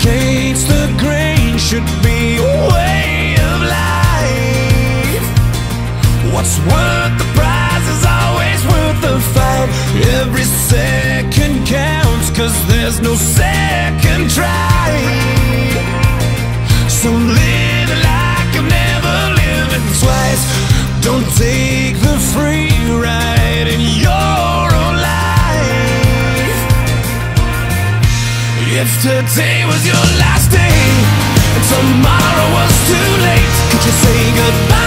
Against the grain should be a way of life. What's worth If today was your last day and tomorrow was too late, could you say goodbye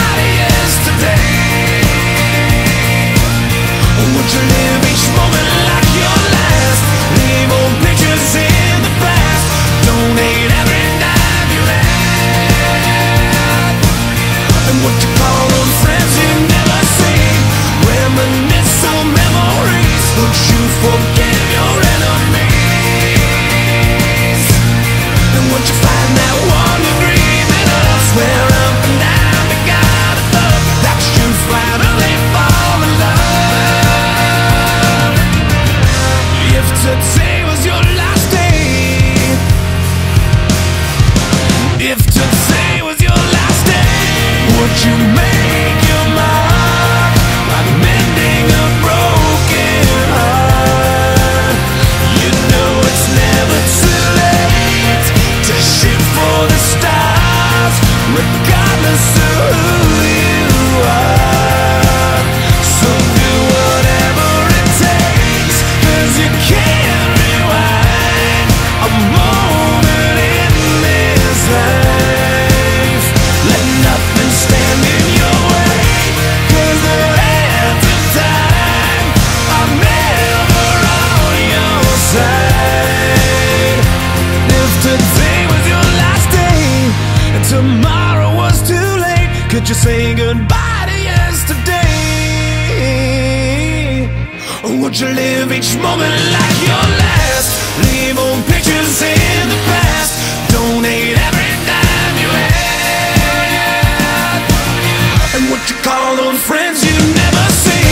you make tomorrow was too late, could you say goodbye to yesterday? Or would you live each moment like your last? Leave old pictures in the past. Donate every dime you had. And what you call those friends you never see?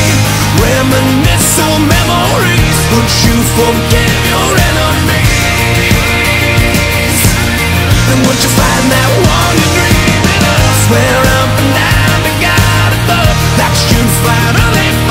Reminisce on memories. Would you forgive your enemies? Dreaming of?